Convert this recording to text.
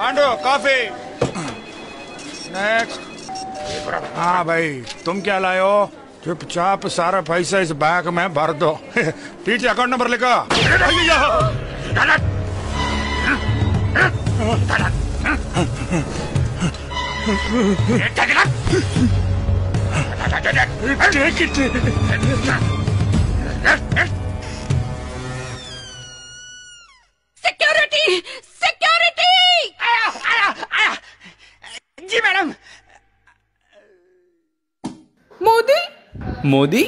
आंडो coffee. Next हाँ भाई, तुम क्या लाए हो? चुपचाप सारा पैसा इस बैग में भर दो। पीछे अकाउंट नंबर लिखा. सिक्योरिटी जी मैडम। मोदी? मोदी?